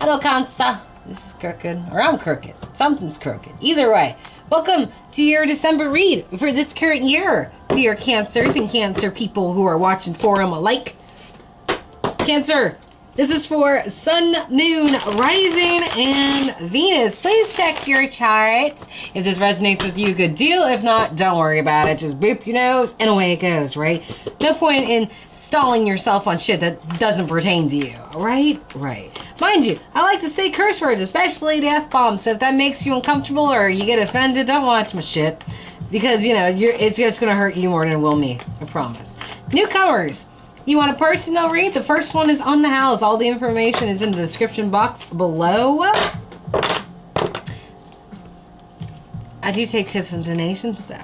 Hello, Cancer. This is crooked. Or I'm crooked. Something's crooked. Either way, welcome to your December read for this current year, dear Cancers and Cancer people who are watching forum alike. Cancer, this is for Sun, Moon, Rising, and Venus. Please check your charts. If this resonates with you, good deal. If not, don't worry about it. Just boop your nose and away it goes, right? No point in stalling yourself on shit that doesn't pertain to you, right? Right. Mind you, I like to say curse words, especially the F bomb. So if that makes you uncomfortable or you get offended, don't watch my shit. Because, you know, it's just going to hurt you more than it will me. I promise. Newcomers. You want a personal read? The first one is on the house. All the information is in the description box below. I do take tips and donations, though.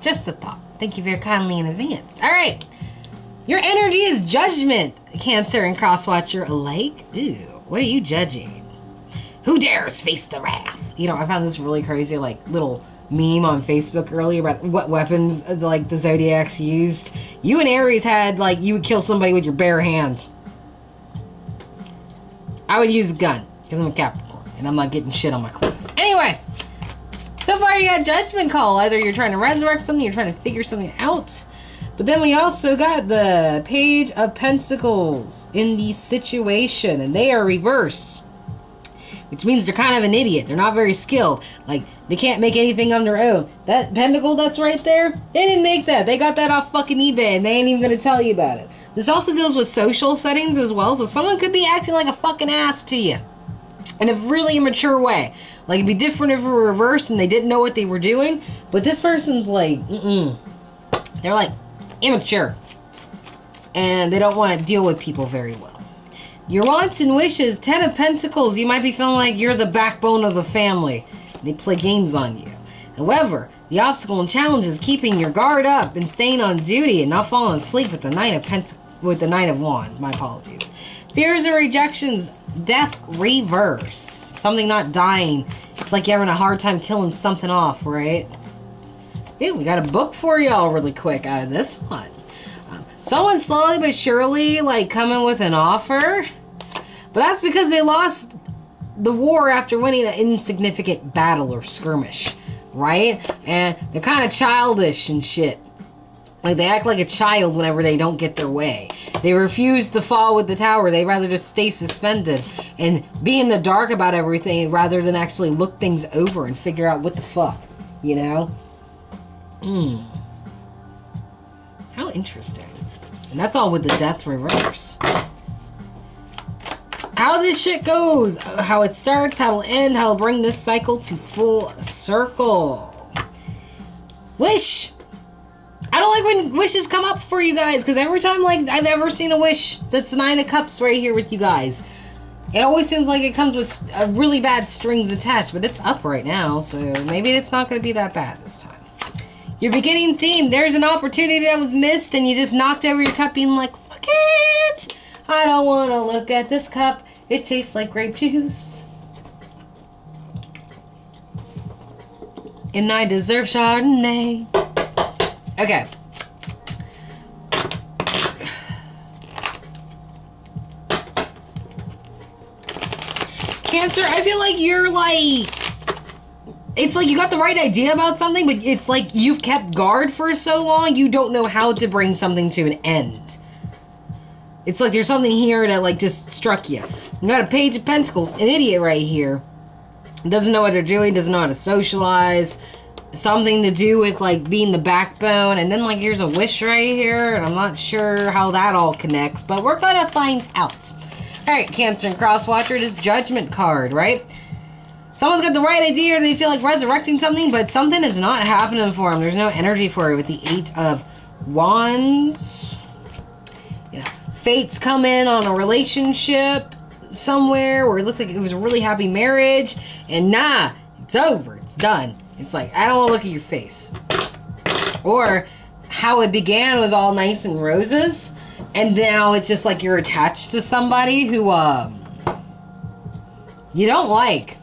Just a thought. Thank you very kindly in advance. All right. Your energy is judgment, Cancer and Crosswatcher alike. Ooh, what are you judging? Who dares face the wrath? You know, I found this really crazy, like, little meme on Facebook earlier about what weapons uh, like the Zodiacs used. You and Aries had like you would kill somebody with your bare hands. I would use a gun because I'm a Capricorn and I'm not getting shit on my clothes. Anyway, so far you got Judgment Call. Either you're trying to resurrect something, you're trying to figure something out. But then we also got the Page of Pentacles in the situation, and they are reversed which means they're kind of an idiot. They're not very skilled. Like, they can't make anything on their own. That pentacle that's right there, they didn't make that. They got that off fucking eBay and they ain't even gonna tell you about it. This also deals with social settings as well, so someone could be acting like a fucking ass to you. In a really immature way. Like, it'd be different if it were reversed and they didn't know what they were doing, but this person's like, mm-mm. They're like, immature. And they don't want to deal with people very well. Your wants and wishes, Ten of Pentacles, you might be feeling like you're the backbone of the family. They play games on you. However, the obstacle and challenge is keeping your guard up and staying on duty and not falling asleep with the Knight of Pent with the Knight of Wands. My apologies. Fears and rejections, death reverse. Something not dying. It's like you're having a hard time killing something off, right? Yeah, we got a book for y'all really quick out of this one. Someone slowly but surely, like, coming with an offer. But that's because they lost the war after winning an insignificant battle or skirmish, right? And they're kind of childish and shit. Like, they act like a child whenever they don't get their way. They refuse to fall with the tower. They rather just stay suspended and be in the dark about everything rather than actually look things over and figure out what the fuck, you know? Hmm. How interesting. And that's all with the death reverse. How this shit goes, how it starts, how it'll end, how it'll bring this cycle to full circle. Wish! I don't like when wishes come up for you guys, because every time like I've ever seen a wish that's Nine of Cups right here with you guys, it always seems like it comes with really bad strings attached, but it's up right now, so maybe it's not going to be that bad this time. Your beginning theme, there's an opportunity that was missed and you just knocked over your cup being like, fuck it! I don't want to look at this cup. It tastes like grape juice. And I deserve Chardonnay. Okay. Cancer, I feel like you're like it's like you got the right idea about something, but it's like you've kept guard for so long, you don't know how to bring something to an end. It's like there's something here that like just struck you. You got a page of pentacles, an idiot right here. Doesn't know what they're doing, doesn't know how to socialize. Something to do with like being the backbone, and then like here's a wish right here, and I'm not sure how that all connects, but we're gonna find out. Alright, Cancer and Crosswatcher, it is Judgment card, right? Someone's got the right idea or they feel like resurrecting something, but something is not happening for them. There's no energy for it with the Eight of Wands. You know, fates come in on a relationship somewhere where it looked like it was a really happy marriage, and nah, it's over. It's done. It's like, I don't want to look at your face. Or how it began was all nice and roses, and now it's just like you're attached to somebody who, um, you don't like.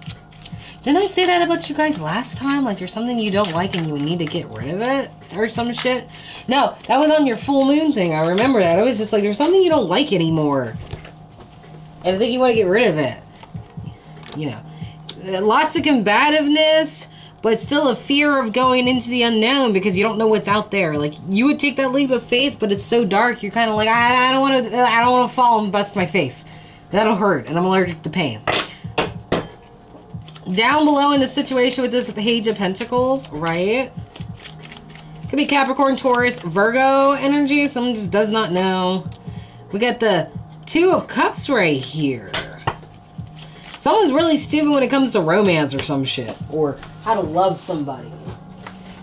Didn't I say that about you guys last time? Like there's something you don't like and you need to get rid of it? Or some shit? No, that was on your full moon thing. I remember that. I was just like there's something you don't like anymore. And I think you want to get rid of it. you know, uh, lots of combativeness, but still a fear of going into the unknown because you don't know what's out there. Like you would take that leap of faith, but it's so dark. You're kind of like, I, I don't want to. I don't want to fall and bust my face. That'll hurt, and I'm allergic to pain. Down below in the situation with this Page of Pentacles, right? Could be Capricorn, Taurus, Virgo energy. Someone just does not know. We got the Two of Cups right here. Someone's really stupid when it comes to romance or some shit. Or how to love somebody.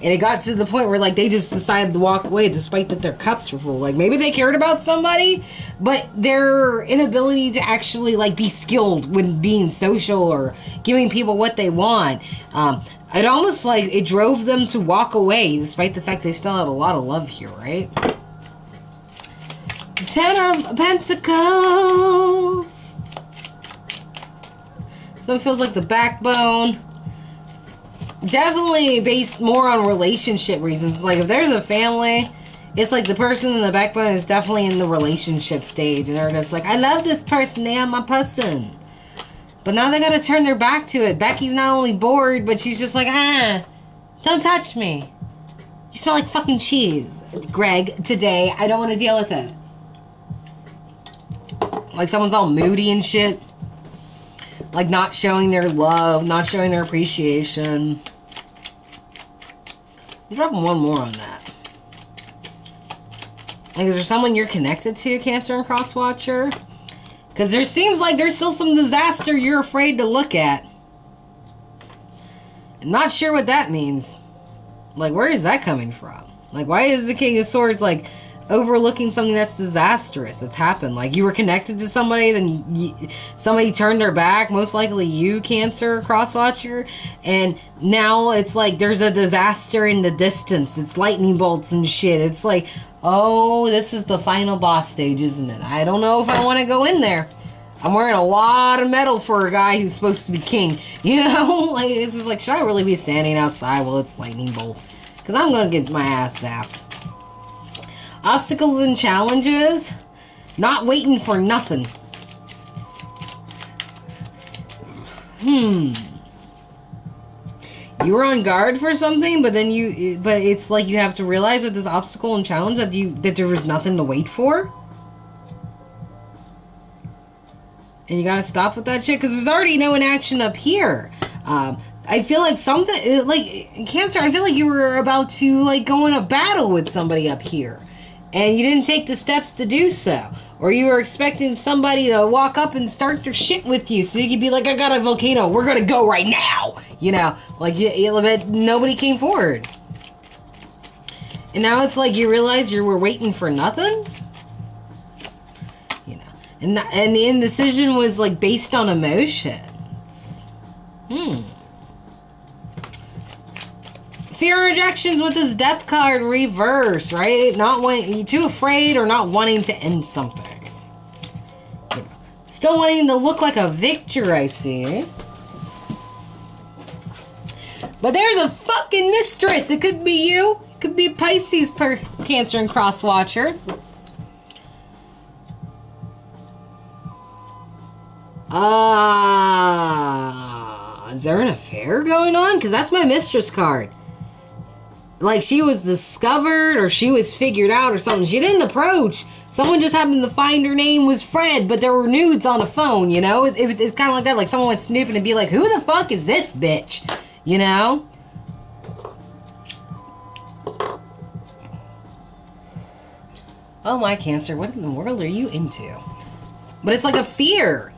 And it got to the point where like they just decided to walk away despite that their cups were full. Like maybe they cared about somebody, but their inability to actually like be skilled when being social or giving people what they want. Um, it almost like it drove them to walk away despite the fact they still had a lot of love here, right? Ten of Pentacles. So it feels like the backbone definitely based more on relationship reasons. Like if there's a family, it's like the person in the backbone is definitely in the relationship stage, and they're just like, I love this person, they are my person. But now they gotta turn their back to it. Becky's not only bored, but she's just like, ah, don't touch me. You smell like fucking cheese, Greg. Today, I don't want to deal with it. Like someone's all moody and shit like not showing their love, not showing their appreciation. Dropping one more on that. Like, is there someone you're connected to, Cancer and Crosswatcher? Because there seems like there's still some disaster you're afraid to look at. I'm not sure what that means. Like, where is that coming from? Like, why is the King of Swords, like, overlooking something that's disastrous that's happened. Like you were connected to somebody, then you, you, somebody turned their back. Most likely you, Cancer Crosswatcher, and now it's like there's a disaster in the distance. It's lightning bolts and shit. It's like, oh, this is the final boss stage, isn't it? I don't know if I want to go in there. I'm wearing a lot of metal for a guy who's supposed to be king. You know, like this is like, should I really be standing outside while it's lightning bolt? Because I'm gonna get my ass zapped. Obstacles and challenges. Not waiting for nothing. Hmm. You were on guard for something, but then you but it's like you have to realize with this obstacle and challenge that you that there was nothing to wait for. And you gotta stop with that shit because there's already no inaction up here. Um, I feel like something like cancer. I feel like you were about to like go in a battle with somebody up here and you didn't take the steps to do so. Or you were expecting somebody to walk up and start their shit with you so you could be like, I got a volcano, we're gonna go right now. You know, like, you, you, nobody came forward. And now it's like you realize you were waiting for nothing? You know, and, and the indecision was like based on emotions. Hmm. Fear rejections with his death card reverse, right? Not wanting, too afraid or not wanting to end something. Still wanting to look like a victor, I see. But there's a fucking mistress. It could be you. It could be Pisces per Cancer and Cross Watcher. Ah, uh, is there an affair going on? Because that's my mistress card like she was discovered or she was figured out or something. She didn't approach. Someone just happened to find her name was Fred, but there were nudes on a phone, you know? It, it was, it was kind of like that. Like someone went snooping and be like, who the fuck is this bitch? You know? Oh my cancer, what in the world are you into? But it's like a fear.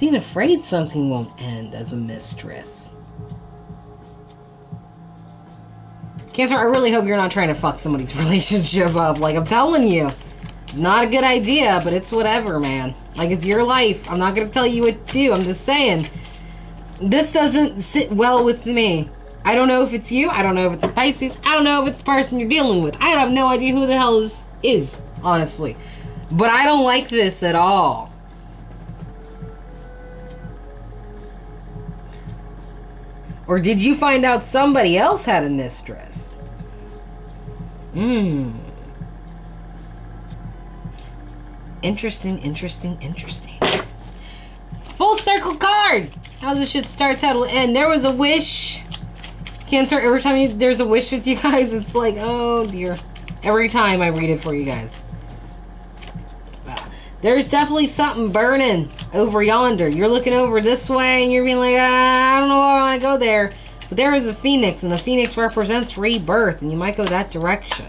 Being afraid something won't end as a mistress. Cancer, I really hope you're not trying to fuck somebody's relationship up. Like, I'm telling you, it's not a good idea, but it's whatever, man. Like, it's your life. I'm not going to tell you what to do. I'm just saying. This doesn't sit well with me. I don't know if it's you. I don't know if it's Pisces. I don't know if it's the person you're dealing with. I have no idea who the hell this is honestly. But I don't like this at all. Or did you find out somebody else had a mistress? Hmm. Interesting, interesting, interesting. Full circle card! How this shit starts, how to end. There was a wish. Cancer, every time you, there's a wish with you guys, it's like, oh dear. Every time I read it for you guys. There's definitely something burning over yonder. You're looking over this way and you're being like, ah, I don't know why I want to go there. But there is a phoenix, and the phoenix represents rebirth, and you might go that direction.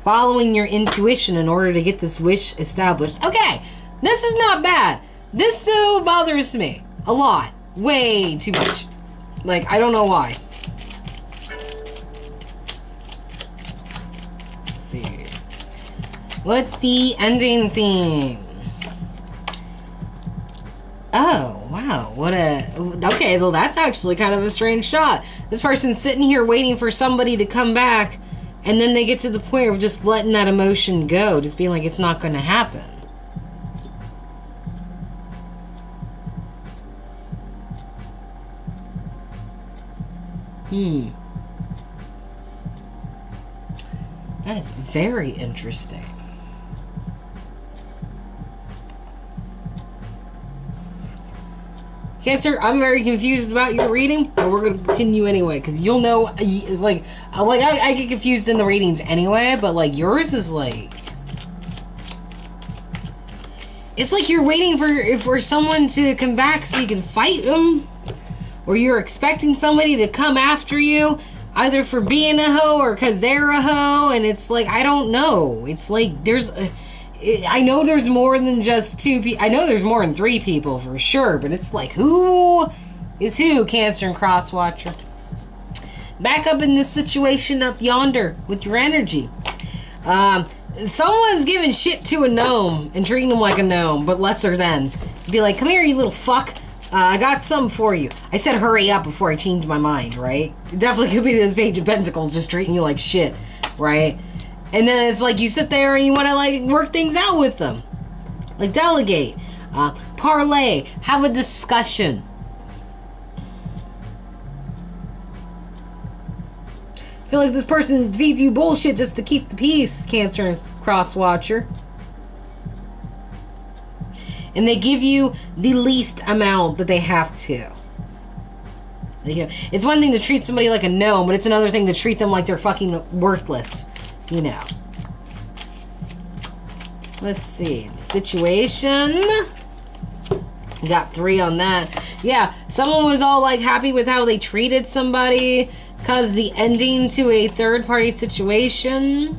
Following your intuition in order to get this wish established. Okay, this is not bad. This so bothers me a lot. Way too much. Like, I don't know why. Let's see. What's the ending theme? Oh, wow. What a. Okay, well, that's actually kind of a strange shot. This person's sitting here waiting for somebody to come back, and then they get to the point of just letting that emotion go, just being like, it's not going to happen. Hmm. That is very interesting. Cancer, I'm very confused about your reading, but we're gonna continue anyway because you'll know. Like, uh, like I, I get confused in the readings anyway, but like yours is like, it's like you're waiting for for someone to come back so you can fight them, or you're expecting somebody to come after you, either for being a hoe or because they're a hoe, and it's like I don't know. It's like there's. A, I know there's more than just two people. I know there's more than three people for sure, but it's like who is who? Cancer and Crosswatcher. Back up in this situation up yonder with your energy. Um, someone's giving shit to a gnome and treating him like a gnome, but lesser than. Be like, come here, you little fuck. Uh, I got some for you. I said hurry up before I changed my mind, right? It definitely could be this Page of Pentacles just treating you like shit, right? And then it's like you sit there and you want to like work things out with them. Like delegate, uh, parlay, have a discussion. I feel like this person feeds you bullshit just to keep the peace, Cancer and Crosswatcher. And they give you the least amount that they have to. It's one thing to treat somebody like a gnome, but it's another thing to treat them like they're fucking worthless you know. Let's see. Situation. Got three on that. Yeah, someone was all like happy with how they treated somebody because the ending to a third party situation.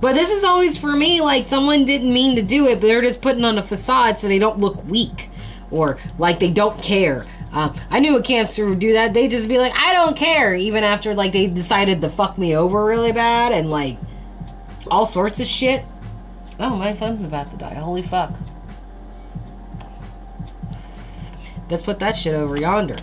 But this is always for me like someone didn't mean to do it, but they're just putting on a facade so they don't look weak or like they don't care uh, I knew a cancer would do that. They'd just be like, I don't care, even after like they decided to fuck me over really bad and like all sorts of shit. Oh, my phone's about to die. Holy fuck. Let's put that shit over yonder.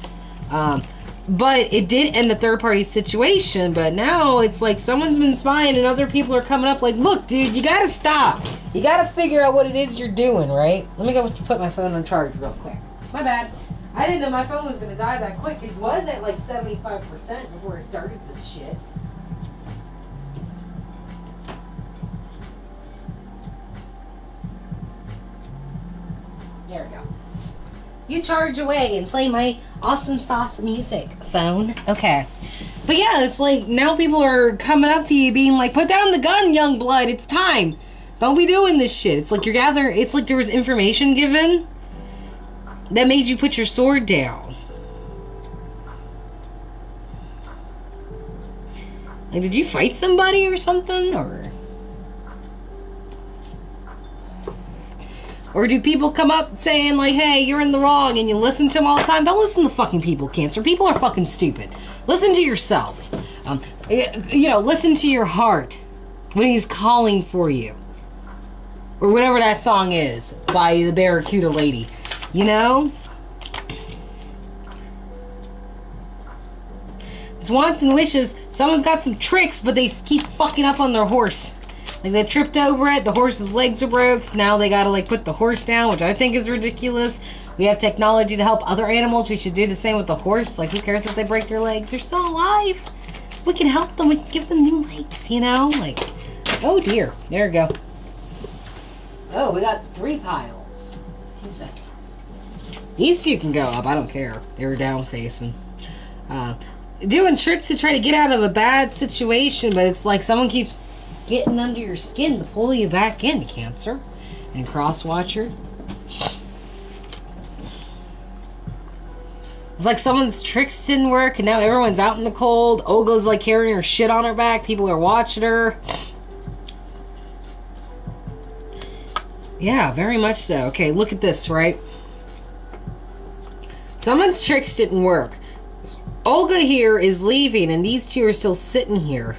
Um, but it did end the third party situation. But now it's like someone's been spying and other people are coming up like, look, dude, you gotta stop. You gotta figure out what it is you're doing, right? Let me go put my phone on charge real quick. My bad. I didn't know my phone was to die that quick. It was at like 75% before I started this shit. There we go. You charge away and play my awesome sauce music, phone. Okay. But yeah, it's like now people are coming up to you being like, put down the gun, young blood. It's time. Don't be doing this shit. It's like you're gathering, it's like there was information given that made you put your sword down? Like, did you fight somebody or something? Or. Or do people come up saying, like, hey, you're in the wrong and you listen to them all the time? Don't listen to fucking people, Cancer. People are fucking stupid. Listen to yourself. Um, you know, listen to your heart when he's calling for you. Or whatever that song is by the Barracuda Lady. You know? It's wants and wishes. Someone's got some tricks, but they keep fucking up on their horse. Like they tripped over it, the horse's legs are broke, so now they gotta like put the horse down, which I think is ridiculous. We have technology to help other animals. We should do the same with the horse. Like who cares if they break their legs? They're still alive. We can help them. We can give them new legs, you know? Like, oh dear. There we go. Oh, we got three piles. Two seconds. These two can go up. I don't care. They were down facing. Uh, doing tricks to try to get out of a bad situation, but it's like someone keeps getting under your skin to pull you back in, Cancer. And Crosswatcher. It's like someone's tricks didn't work, and now everyone's out in the cold. Olga's like carrying her shit on her back. People are watching her. Yeah, very much so. Okay, look at this, right? Someone's tricks didn't work. Olga here is leaving, and these two are still sitting here.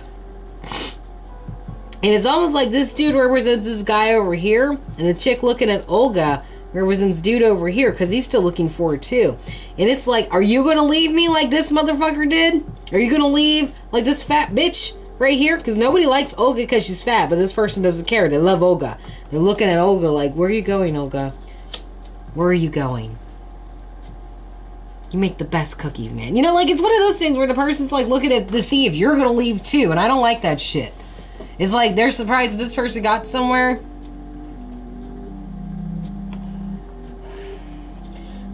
And it's almost like this dude represents this guy over here, and the chick looking at Olga represents dude over here because he's still looking for her too. And it's like, are you gonna leave me like this motherfucker did? Are you gonna leave like this fat bitch right here? Because nobody likes Olga because she's fat, but this person doesn't care. They love Olga. They're looking at Olga like, where are you going, Olga? Where are you going? You make the best cookies, man. You know, like it's one of those things where the person's like looking at to see if you're gonna leave too, and I don't like that shit. It's like they're surprised this person got somewhere.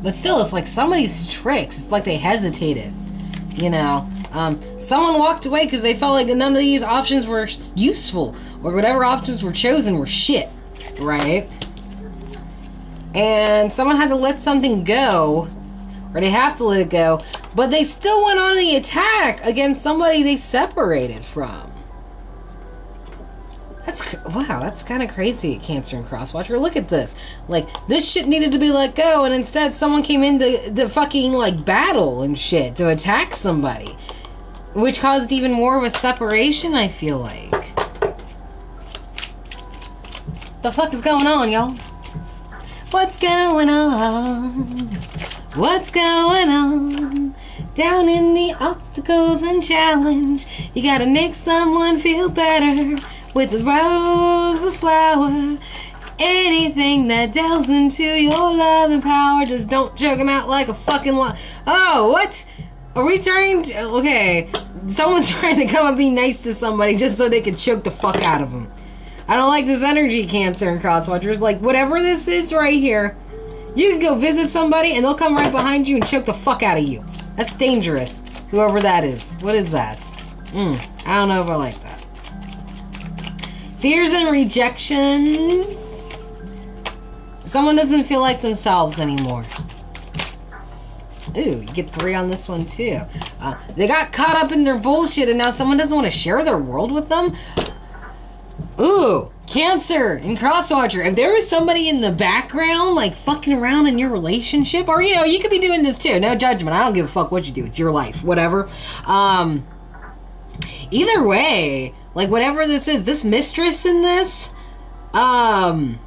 But still, it's like somebody's tricks. It's like they hesitated. You know, um, someone walked away because they felt like none of these options were useful, or whatever options were chosen were shit, right? And someone had to let something go, or they have to let it go, but they still went on the attack against somebody they separated from. That's wow, that's kind of crazy, Cancer and Crosswatcher. Look at this. Like this shit needed to be let go, and instead someone came in to the fucking like battle and shit to attack somebody, which caused even more of a separation. I feel like. The fuck is going on, y'all? What's going on? What's going on? Down in the obstacles and challenge, you gotta make someone feel better with a rose of flower. Anything that delves into your love and power, just don't choke them out like a fucking Oh, what? Are we trying to- Okay. Someone's trying to come and be nice to somebody just so they can choke the fuck out of them. I don't like this energy, Cancer and Crosswatchers. Like, whatever this is right here, you can go visit somebody and they'll come right behind you and choke the fuck out of you. That's dangerous. Whoever that is. What is that? Mm, I don't know if I like that. Fears and rejections. Someone doesn't feel like themselves anymore. Ooh, you get three on this one too. Uh, they got caught up in their bullshit and now someone doesn't want to share their world with them. Cancer and Crosswatcher. If there was somebody in the background, like fucking around in your relationship, or you know, you could be doing this too. No judgment. I don't give a fuck what you do. It's your life. Whatever. Um, either way, like whatever this is, this mistress in this, um,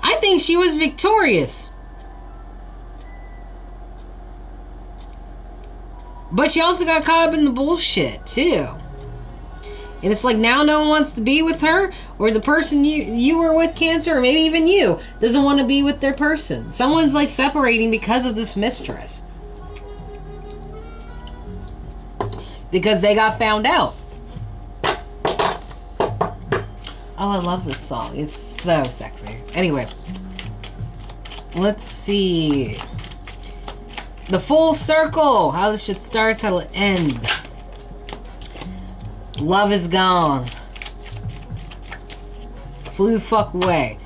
I think she was victorious. But she also got caught up in the bullshit too. And it's like now no one wants to be with her, or the person you you were with cancer, or maybe even you doesn't want to be with their person. Someone's like separating because of this mistress. Because they got found out. Oh, I love this song. It's so sexy. Anyway, let's see. The full circle. How this shit starts, how it ends. Love is gone. Flew fuck away.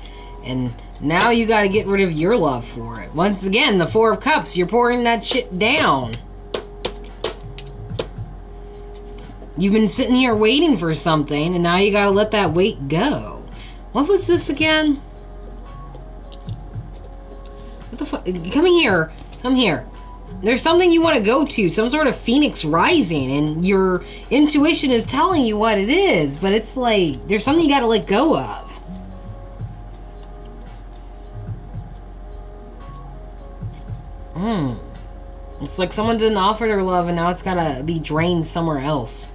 And now you gotta get rid of your love for it. Once again, the Four of Cups, you're pouring that shit down. You've been sitting here waiting for something, and now you gotta let that wait go. What was this again? What the fuck? Come here. Come here. There's something you want to go to, some sort of phoenix rising, and your intuition is telling you what it is, but it's like there's something you got to let go of. Hmm. It's like someone didn't offer their love, and now it's got to be drained somewhere else.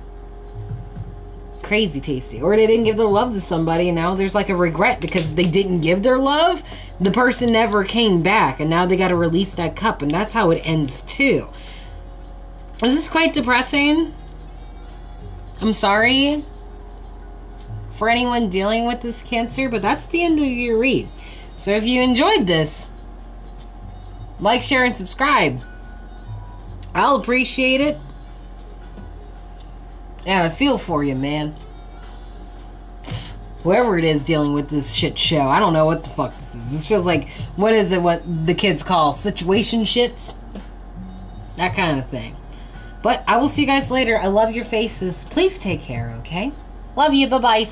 Crazy tasty. Or they didn't give their love to somebody, and now there's like a regret because they didn't give their love. The person never came back, and now they got to release that cup, and that's how it ends too. This is quite depressing. I'm sorry. for anyone dealing with this cancer, but that's the end of your read. So if you enjoyed this, like, share, and subscribe. I'll appreciate it. And I feel for you, man. Whoever it is dealing with this shit show, I don't know what the fuck this is. This feels like, what is it, what the kids call situationships? That kind of thing. But I will see you guys later. I love your faces. Please take care, okay? Love you. Bye bye.